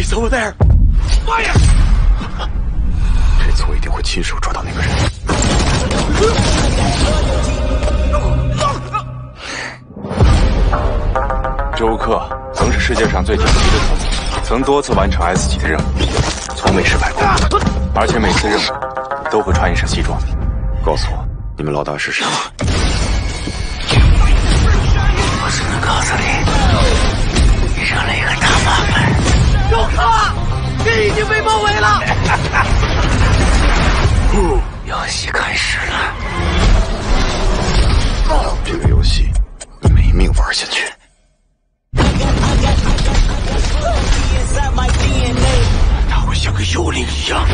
He's over there. Fire! 这次我一定会亲手抓到那个人。周克曾是世界上最顶级的特工，曾多次完成 S 级的任务，从未失败过，而且每次任务都会穿一身西装。告诉我，你们老大是谁？包围了。游戏开始了。这个游戏，你没命玩下去。他会像个幽灵一样，